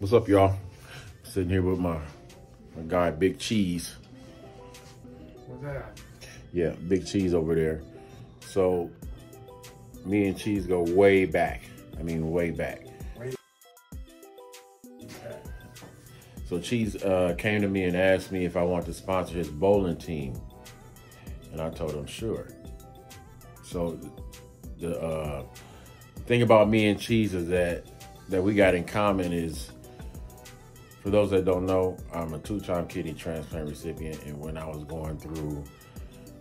What's up, y'all? Sitting here with my my guy, Big Cheeze. What's that? Yeah, Big Cheeze over there. So, me and Cheeze go way back. I mean, way back. Way So Cheeze uh, came to me and asked me if I want to sponsor his bowling team, and I told him sure. So the uh, thing about me and Cheeze is that that we got in common is, for those that don't know, I'm a two-time kidney transplant recipient, and when I was going through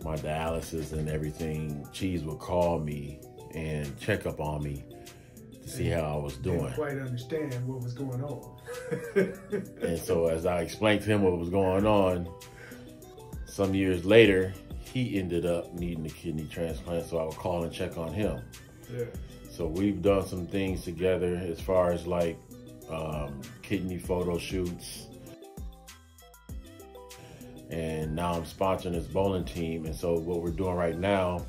my dialysis and everything, Cheeze would call me and check up on me to see how I was doing. Didn't quite understand what was going on. And so as I explained to him what was going on, some years later, he ended up needing a kidney transplant. So I would call and check on him. yeah. So we've done some things together as far as like um, kidney photo shoots. And now I'm sponsoring this bowling team. And so what we're doing right now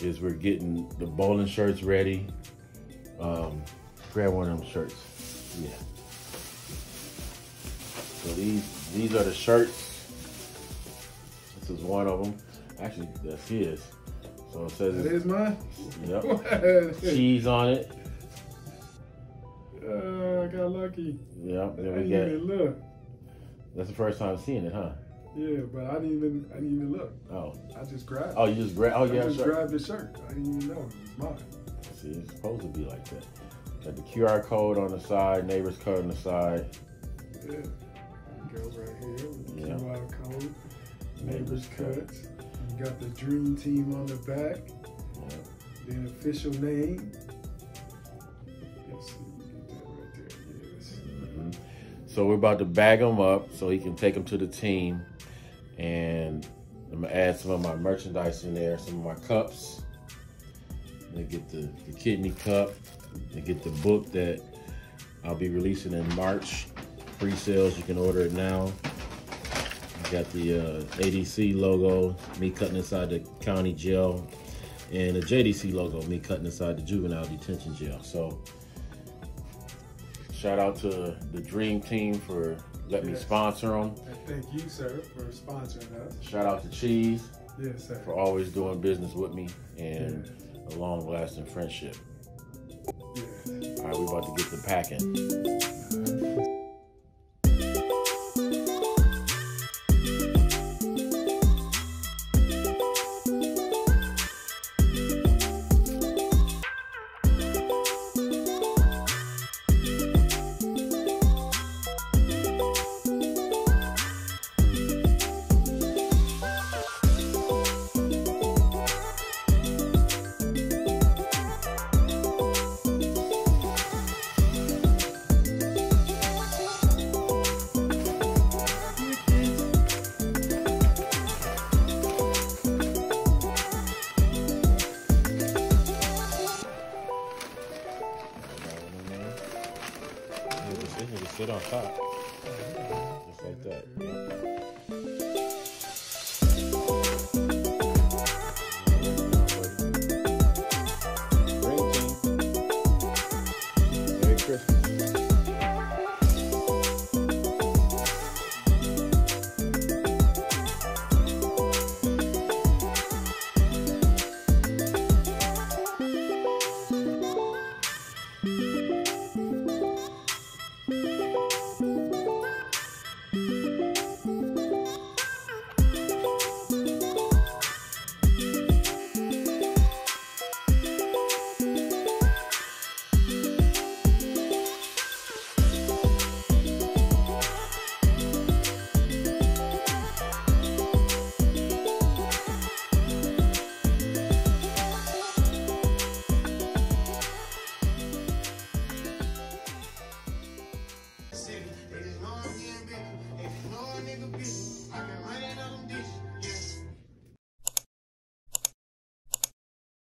is we're getting the bowling shirts ready. Um, grab one of them shirts. Yeah. So these these are the shirts. This is one of them. Actually, that's his. So it says That it's, mine? yep, cheese on it. Uh, got lucky. Yep, I there didn't we go. even look. That's the first time seeing it, huh? Yeah, but I didn't even I didn't even look. Oh, I just grabbed oh, you just grab. Oh, I yeah, just sure. grabbed the shirt. I didn't even know it was mine. See, it's supposed to be like that. Got the QR code on the side, neighbor's code on the side, Yeah. Go right here with the Yeah. QR code. neighbor's cuts. You got the dream team on the back. Yeah. The official name. So we're about to bag him up so he can take him to the team, and I'm gonna add some of my merchandise in there, some of my cups. They get the, the kidney cup. They get the book that I'll be releasing in March. Pre-sales, you can order it now. You got the uh, ADC logo, me cutting inside the county jail, and the JDC logo, me cutting inside the juvenile detention jail. So Shout out to the Dream Team for letting me sponsor them. And thank you, sir, for sponsoring us. Shout out to Cheeze Yes, sir. for always doing business with me and a long lasting friendship. Yes. All right, we're about to get the packing. Sit on top, just like that. bitch. They just know I'm getting bigger. They just know a nigga bitch. I been running out them dishes.